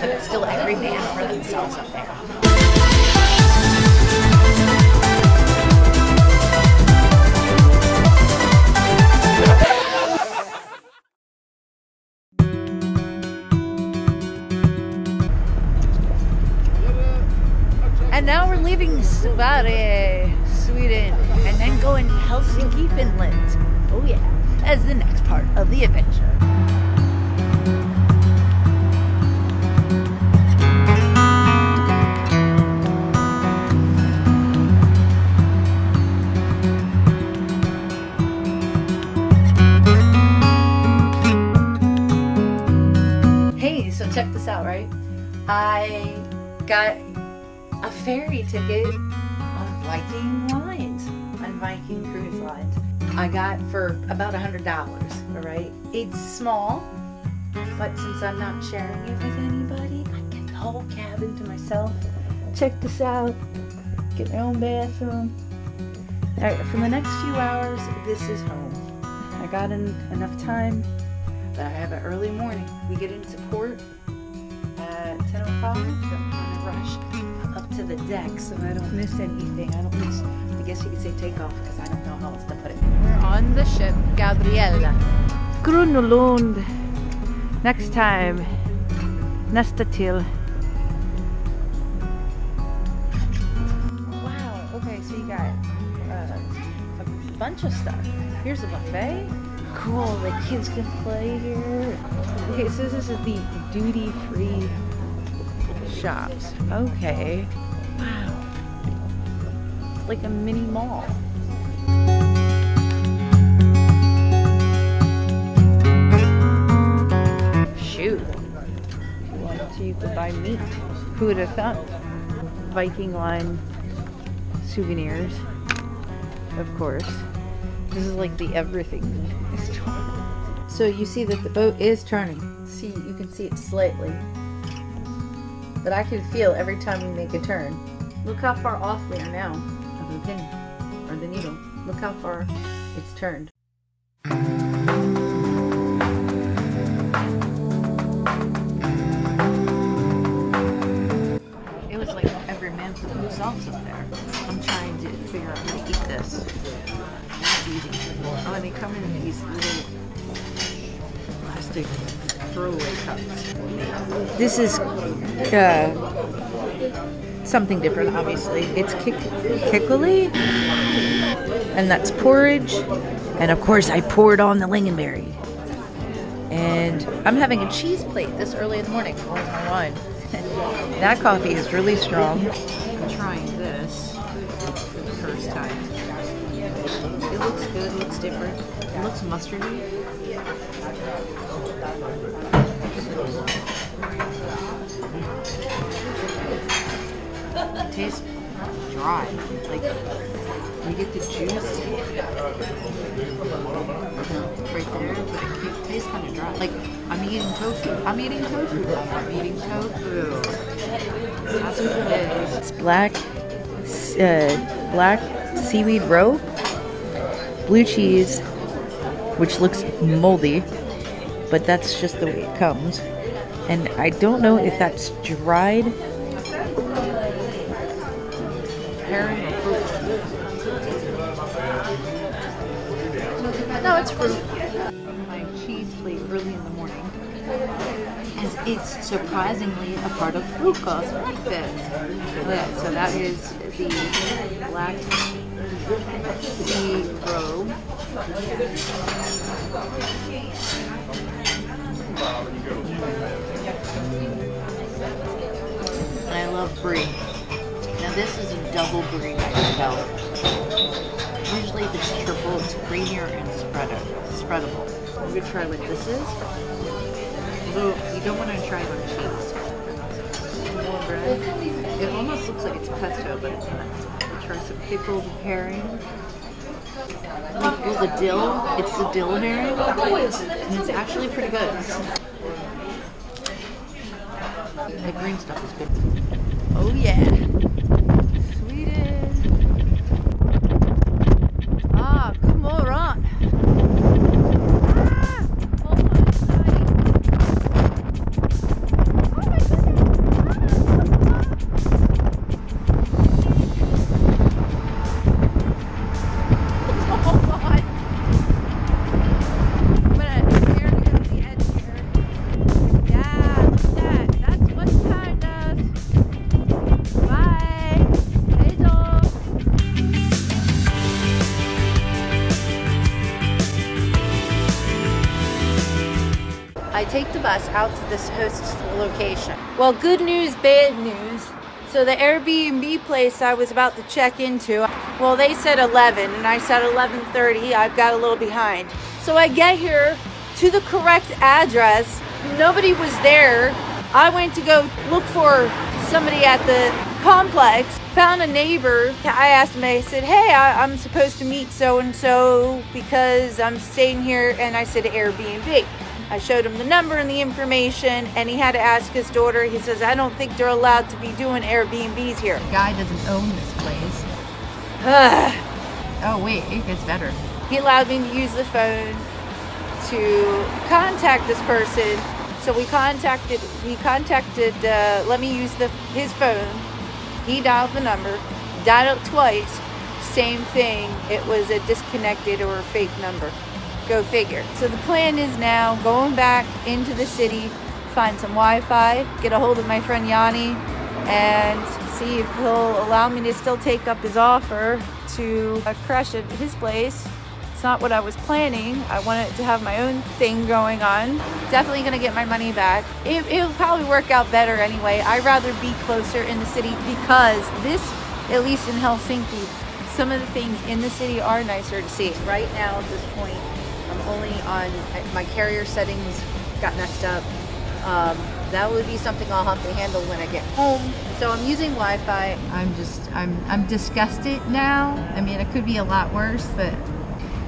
but it's still every man for themselves up there. And now we're leaving Sverige, Sweden, and then going to Helsinki, Finland. Oh yeah, as the next part of the adventure. Check this out, right? I got a ferry ticket on Viking Lines, on Viking Cruise Lines. I got for about a hundred dollars. All right, it's small, but since I'm not sharing it with anybody, I get the whole cabin to myself. Check this out. Get my own bathroom. All right, for the next few hours, this is home. I got in enough time that I have an early morning. We get into port 10.05. I'm trying to rush up to the deck so I don't miss anything. I don't miss, I guess you could say takeoff because I don't know how else to put it. We're on the ship Gabriella. Grunlund. Next time. Nästa till. Wow. Okay, so you got uh, a bunch of stuff. Here's a buffet. Cool. The kids can play here. Okay, so this is the duty-free shops. Okay. Wow. It's like a mini mall. Shoot. You wanted to, you could buy meat. Who would have thought? Viking line souvenirs. Of course. This is like the everything store. So you see that the boat is turning. See, you can see it slightly. But I can feel every time we make a turn. Look how far off we are now of the pin or the needle. Look how far it's turned. It was like every man for themselves up there. I'm trying to figure out how to eat this. It's easy. Oh, and they come in these little plastic throwaway cups. This is uh, something different, obviously. It's kick- and that's porridge. And of course, I poured on the lingonberry. And I'm having a cheese plate this early in the morning. Where's my wine? that coffee is really strong. I'm trying this for the first time. It looks good, it looks different. It looks mustardy. It tastes dry. Like you get the juice right there, but it tastes kind of dry. Like I'm eating tofu. I'm eating tofu. I'm eating tofu. That's what it is. It's black, uh, black seaweed roe, blue cheese, which looks moldy, but that's just the way it comes. And I don't know if that's dried herring or fruit. No, it's fruit. It's surprisingly a part of Frukost breakfast. So that is the black sea roe. And I love brie. Now this is a double brie, tell. Usually if it's triple, it's creamier and spread spreadable. I'm gonna try what this is. You don't want to try it on cheese. It almost looks like it's pesto, but it's not. I'll try some pickled herring. Oh, the dill. It's the dill herring. And it's actually pretty good. The green stuff is good. Oh yeah. Us out to this host's location. Well, good news, bad news. So the Airbnb place I was about to check into, well, they said 11 and I said 11:30. I've got a little behind. So I get here to the correct address. Nobody was there. I went to go look for somebody at the complex, found a neighbor. I asked him, I said, hey, I, am supposed to meet so-and-so because I'm staying here. And I said Airbnb. I showed him the number and the information and he had to ask his daughter. He says, I don't think they're allowed to be doing Airbnbs here. The guy doesn't own this place. oh wait, it gets better. He allowed me to use the phone to contact this person so we contacted, we contacted, uh, let me use the his phone. He dialed the number, dialed it twice, same thing. It was a disconnected or a fake number. Go figure. So the plan is now going back into the city, find some Wi-Fi, get a hold of my friend Yanni, and see if he'll allow me to still take up his offer to crash at his place it's not what I was planning. I wanted to have my own thing going on. Definitely gonna get my money back. It, it'll probably work out better anyway. I'd rather be closer in the city because this, at least in Helsinki, some of the things in the city are nicer to see. Right now at this point, only on, my carrier settings got messed up. Um, that would be something I'll have to handle when I get home. So I'm using Wi-Fi. I'm just, I'm, I'm disgusted now. I mean, it could be a lot worse, but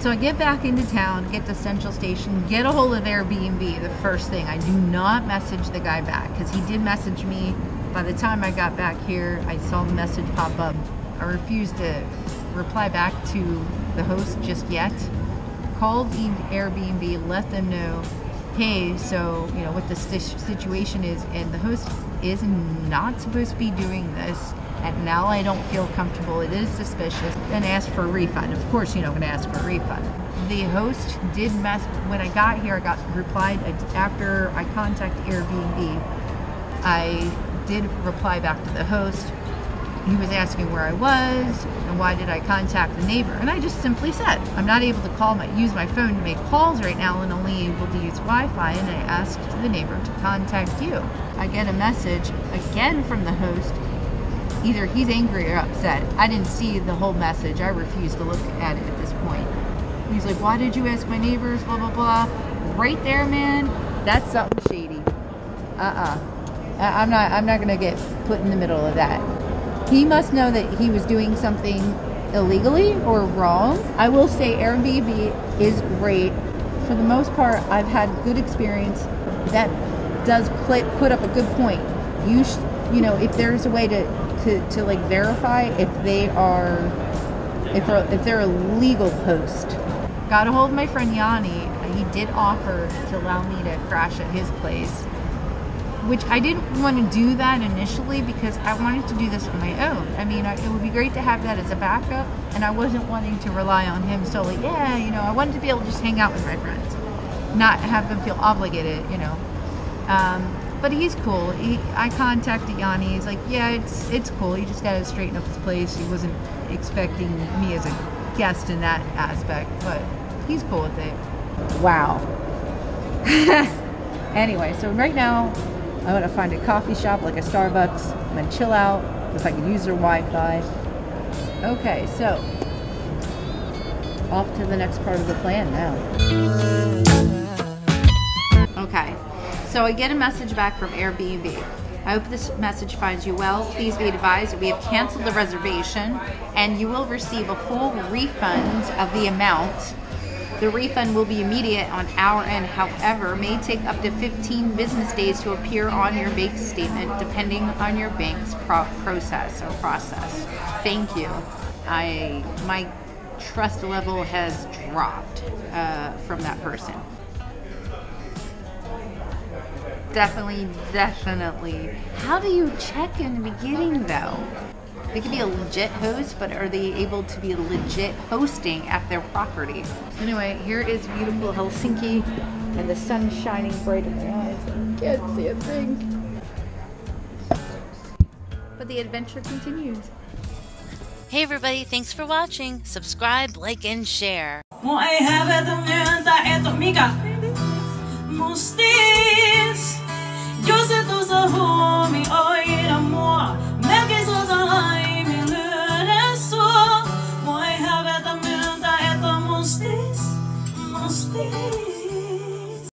so I get back into town, get to Central Station, get a hold of Airbnb, the first thing. I do not message the guy back because he did message me. By the time I got back here, I saw the message pop up. I refused to reply back to the host just yet. Called the Airbnb, let them know, hey, so, you know, what the situation is, and the host is not supposed to be doing this and now I don't feel comfortable. It is suspicious. And ask for a refund. Of course, you know, I'm going to ask for a refund. The host did mess. When I got here, I got replied after I contacted Airbnb. I did reply back to the host. He was asking where I was and why did I contact the neighbor. And I just simply said, I'm not able to call my use my phone to make calls right now and only able to use Wi-Fi. And I asked the neighbor to contact you. I get a message again from the host either he's angry or upset. I didn't see the whole message. I refuse to look at it at this point. He's like, why did you ask my neighbors, blah, blah, blah. Right there, man, that's something shady. Uh-uh. I'm not, I'm not going to get put in the middle of that. He must know that he was doing something illegally or wrong. I will say Airbnb is great. For the most part, I've had good experience. That does put up a good point. You, sh- you know, if there's a way to to, to like verify if they are if they're, if they're a legal post. Got a hold of my friend Yanni. He did offer to allow me to crash at his place, which I didn't want to do that initially because I wanted to do this on my own. I mean, it would be great to have that as a backup, and I wasn't wanting to rely on him solely. Yeah, you know, I wanted to be able to just hang out with my friends, not have them feel obligated, you know. Um, but he's cool. He, I contacted Yanni. He's like, yeah, it's it's cool. He just got to straighten up his place. He wasn't expecting me as a guest in that aspect, but he's cool with it. Wow. anyway, so right now I'm gonna find a coffee shop like a Starbucks. I'm gonna chill out if I can use their Wi-Fi. Okay, so off to the next part of the plan now. Okay, so I get a message back from Airbnb. I hope this message finds you well. Please be advised that we have canceled the reservation and you will receive a full refund of the amount. The refund will be immediate on our end, however, may take up to 15 business days to appear on your bank statement depending on your bank's pro process or process. Thank you. I my trust level has dropped uh, from that person definitely, definitely. How do you check in the beginning though? They could be a legit host, but are they able to be legit hosting at their property? Anyway, here is beautiful Helsinki, and the sun shining bright in my eyes. I can't see a thing. But the adventure continues. Hey everybody, thanks for watching. Subscribe, like, and share. Hostis, yo sé tus ojos, mi